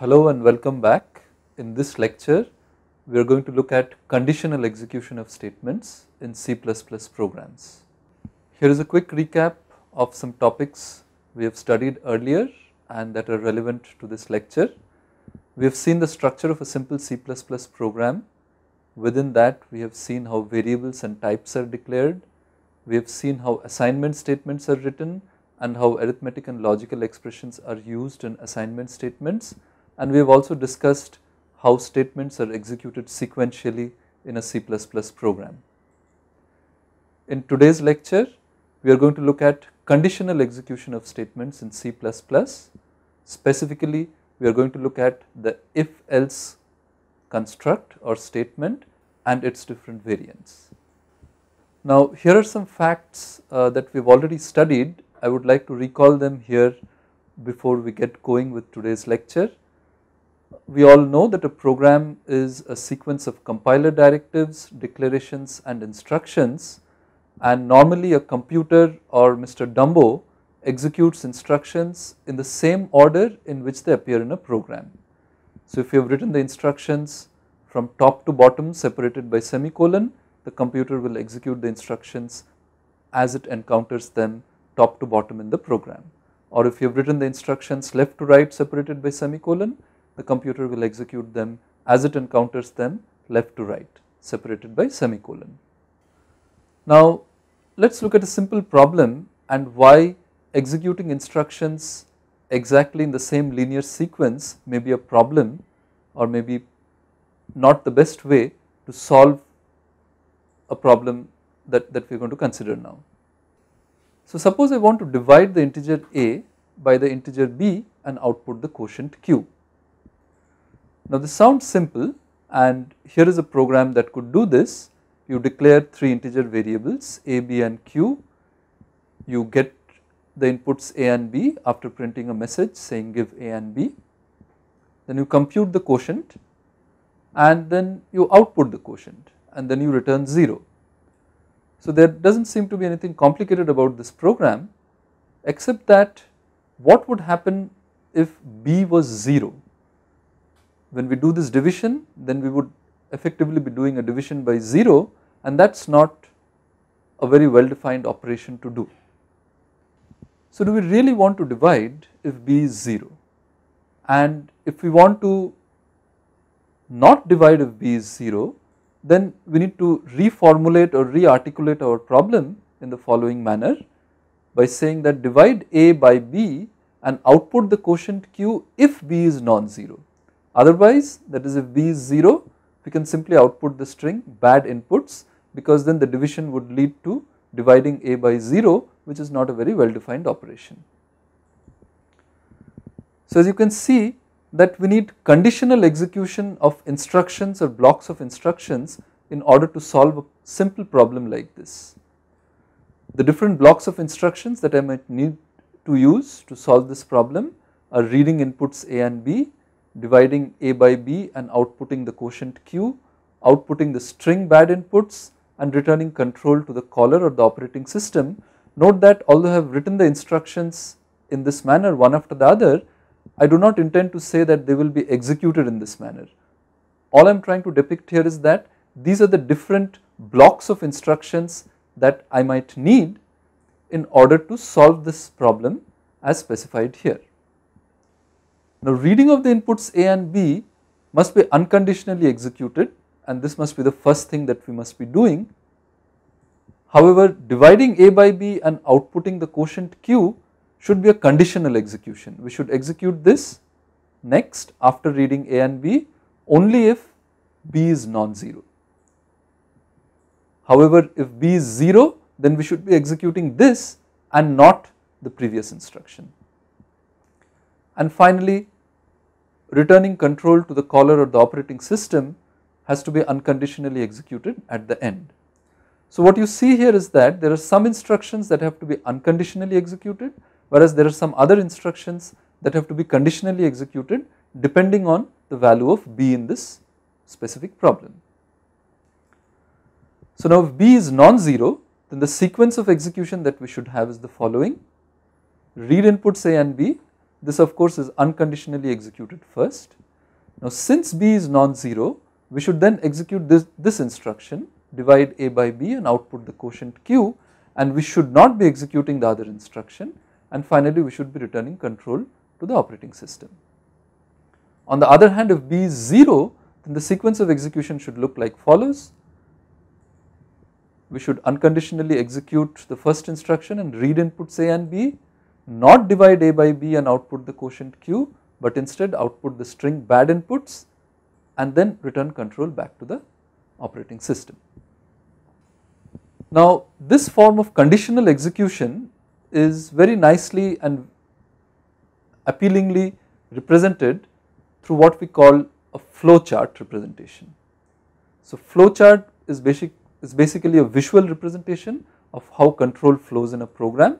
Hello and welcome back. In this lecture, we are going to look at conditional execution of statements in C++ programs. Here is a quick recap of some topics we have studied earlier and that are relevant to this lecture. We have seen the structure of a simple C++ program. Within that, we have seen how variables and types are declared. We have seen how assignment statements are written and how arithmetic and logical expressions are used in assignment statements and we have also discussed how statements are executed sequentially in a C++ program. In today's lecture, we are going to look at conditional execution of statements in C++. Specifically, we are going to look at the if else construct or statement and its different variants. Now, here are some facts uh, that we have already studied. I would like to recall them here before we get going with today's lecture we all know that a program is a sequence of compiler directives, declarations and instructions and normally a computer or Mr. Dumbo executes instructions in the same order in which they appear in a program. So if you have written the instructions from top to bottom separated by semicolon, the computer will execute the instructions as it encounters them top to bottom in the program. Or if you have written the instructions left to right separated by semicolon, the computer will execute them as it encounters them left to right separated by semicolon. Now let us look at a simple problem and why executing instructions exactly in the same linear sequence may be a problem or maybe not the best way to solve a problem that, that we are going to consider now. So suppose I want to divide the integer a by the integer b and output the quotient q. Now this sounds simple and here is a program that could do this. You declare 3 integer variables a, b and q. You get the inputs a and b after printing a message saying give a and b. Then you compute the quotient and then you output the quotient and then you return 0. So there does not seem to be anything complicated about this program except that what would happen if b was 0 when we do this division then we would effectively be doing a division by 0 and that is not a very well defined operation to do. So do we really want to divide if b is 0 and if we want to not divide if b is 0 then we need to reformulate or re-articulate our problem in the following manner by saying that divide a by b and output the quotient q if b is non-zero. Otherwise that is if b is 0 we can simply output the string bad inputs because then the division would lead to dividing a by 0 which is not a very well defined operation. So as you can see that we need conditional execution of instructions or blocks of instructions in order to solve a simple problem like this. The different blocks of instructions that I might need to use to solve this problem are reading inputs a and b dividing A by B and outputting the quotient Q, outputting the string bad inputs and returning control to the caller or the operating system. Note that although I have written the instructions in this manner one after the other, I do not intend to say that they will be executed in this manner. All I am trying to depict here is that these are the different blocks of instructions that I might need in order to solve this problem as specified here. Now reading of the inputs A and B must be unconditionally executed and this must be the first thing that we must be doing. However, dividing A by B and outputting the quotient Q should be a conditional execution. We should execute this next after reading A and B only if B is non-zero. However, if B is 0 then we should be executing this and not the previous instruction and finally returning control to the caller or the operating system has to be unconditionally executed at the end. So what you see here is that there are some instructions that have to be unconditionally executed whereas there are some other instructions that have to be conditionally executed depending on the value of b in this specific problem. So now if b is non-zero then the sequence of execution that we should have is the following read inputs a and b this of course is unconditionally executed first. Now since b is non-zero we should then execute this, this instruction divide a by b and output the quotient q and we should not be executing the other instruction and finally we should be returning control to the operating system. On the other hand if b is 0 then the sequence of execution should look like follows. We should unconditionally execute the first instruction and read inputs a and b, not divide a by b and output the quotient q but instead output the string bad inputs and then return control back to the operating system. Now this form of conditional execution is very nicely and appealingly represented through what we call a flowchart representation. So flowchart is basic is basically a visual representation of how control flows in a program.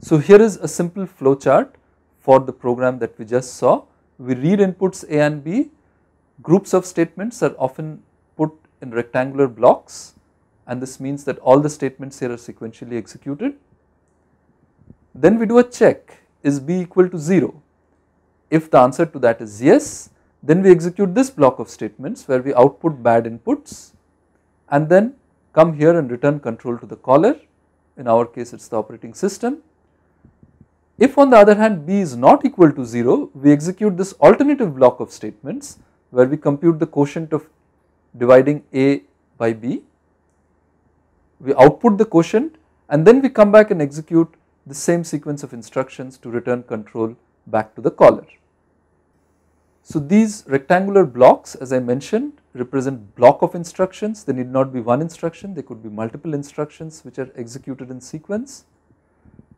So here is a simple flowchart for the program that we just saw. We read inputs A and B, groups of statements are often put in rectangular blocks and this means that all the statements here are sequentially executed. Then we do a check is B equal to 0. If the answer to that is yes, then we execute this block of statements where we output bad inputs and then come here and return control to the caller. In our case it is the operating system. If on the other hand B is not equal to 0, we execute this alternative block of statements where we compute the quotient of dividing A by B. We output the quotient and then we come back and execute the same sequence of instructions to return control back to the caller. So these rectangular blocks as I mentioned represent block of instructions, they need not be one instruction, they could be multiple instructions which are executed in sequence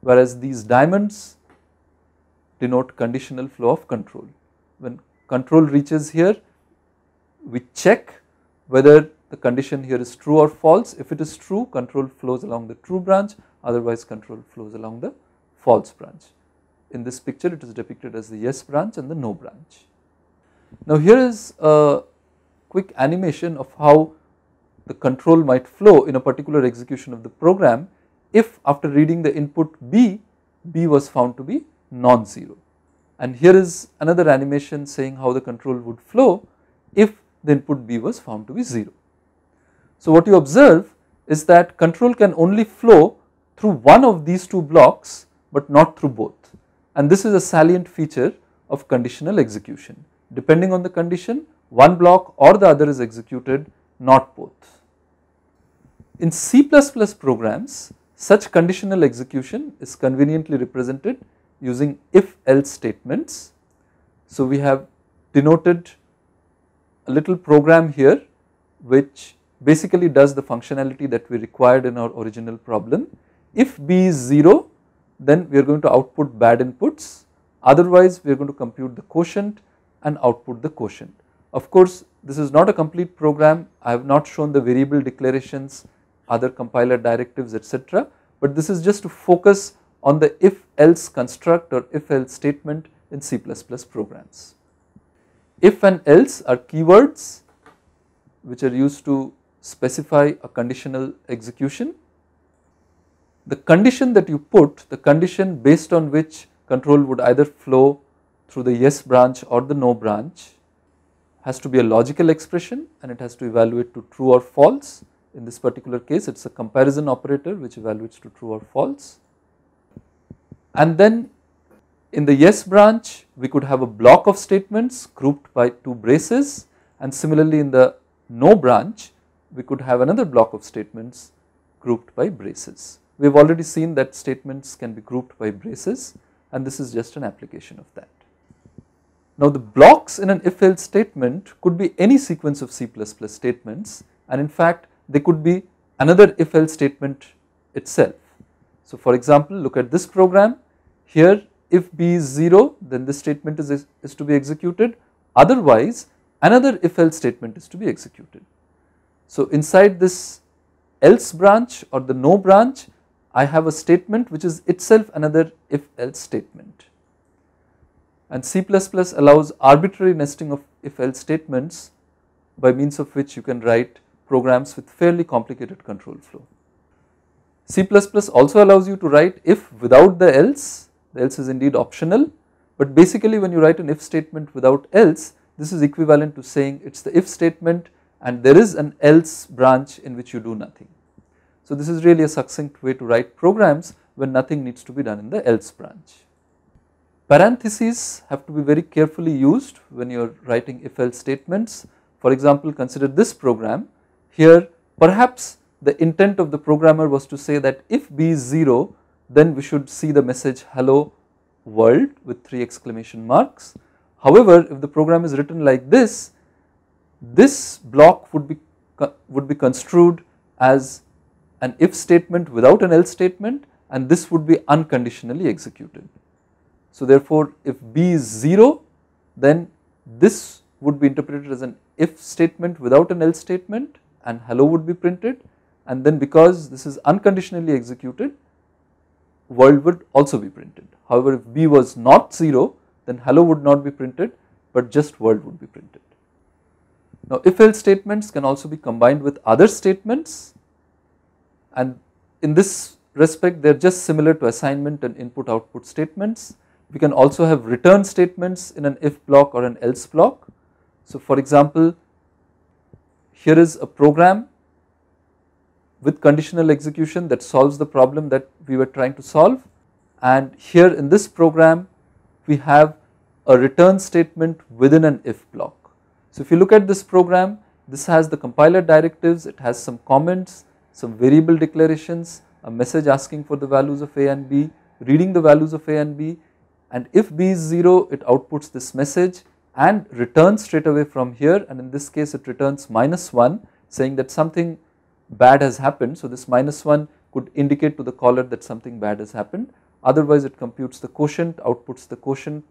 whereas these diamonds denote conditional flow of control. When control reaches here we check whether the condition here is true or false. If it is true control flows along the true branch otherwise control flows along the false branch. In this picture it is depicted as the yes branch and the no branch. Now here is a quick animation of how the control might flow in a particular execution of the program if after reading the input B, B was found to be non-zero. And here is another animation saying how the control would flow if the input B was found to be 0. So what you observe is that control can only flow through one of these two blocks but not through both and this is a salient feature of conditional execution. Depending on the condition one block or the other is executed not both. In C++ programs such conditional execution is conveniently represented using if else statements. So we have denoted a little program here which basically does the functionality that we required in our original problem. If B is 0 then we are going to output bad inputs otherwise we are going to compute the quotient and output the quotient. Of course this is not a complete program I have not shown the variable declarations other compiler directives etc but this is just to focus on the if else construct or if else statement in C++ programs. If and else are keywords which are used to specify a conditional execution. The condition that you put, the condition based on which control would either flow through the yes branch or the no branch has to be a logical expression and it has to evaluate to true or false. In this particular case it is a comparison operator which evaluates to true or false. And then in the yes branch we could have a block of statements grouped by two braces and similarly in the no branch we could have another block of statements grouped by braces. We have already seen that statements can be grouped by braces and this is just an application of that. Now the blocks in an if else statement could be any sequence of C++ statements and in fact they could be another if else statement itself. So for example look at this program here if b is 0 then this statement is, is to be executed otherwise another if else statement is to be executed. So inside this else branch or the no branch I have a statement which is itself another if else statement and C++ allows arbitrary nesting of if else statements by means of which you can write programs with fairly complicated control flow. C++ also allows you to write if without the else, the else is indeed optional but basically when you write an if statement without else this is equivalent to saying it is the if statement and there is an else branch in which you do nothing. So this is really a succinct way to write programs when nothing needs to be done in the else branch. Parentheses have to be very carefully used when you are writing if else statements. For example, consider this program. Here perhaps the intent of the programmer was to say that if b is 0 then we should see the message hello world with 3 exclamation marks. However, if the program is written like this, this block would be would be construed as an if statement without an else statement and this would be unconditionally executed. So therefore, if b is 0 then this would be interpreted as an if statement without an else statement and hello would be printed and then because this is unconditionally executed world would also be printed. However, if b was not 0 then hello would not be printed but just world would be printed. Now if else statements can also be combined with other statements and in this respect they are just similar to assignment and input output statements. We can also have return statements in an if block or an else block. So for example here is a program with conditional execution that solves the problem that we were trying to solve and here in this program we have a return statement within an if block. So if you look at this program this has the compiler directives, it has some comments, some variable declarations, a message asking for the values of a and b, reading the values of a and b and if b is 0 it outputs this message and returns straight away from here and in this case it returns minus 1 saying that something bad has happened. So this minus 1 could indicate to the caller that something bad has happened otherwise it computes the quotient, outputs the quotient,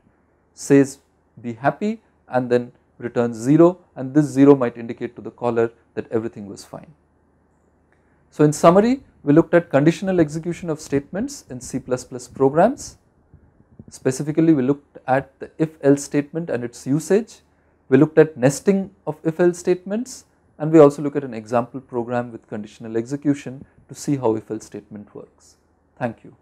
says be happy and then returns 0 and this 0 might indicate to the caller that everything was fine. So in summary we looked at conditional execution of statements in C++ programs. Specifically we looked at the if else statement and its usage. We looked at nesting of if else statements and we also look at an example program with conditional execution to see how if else statement works. Thank you.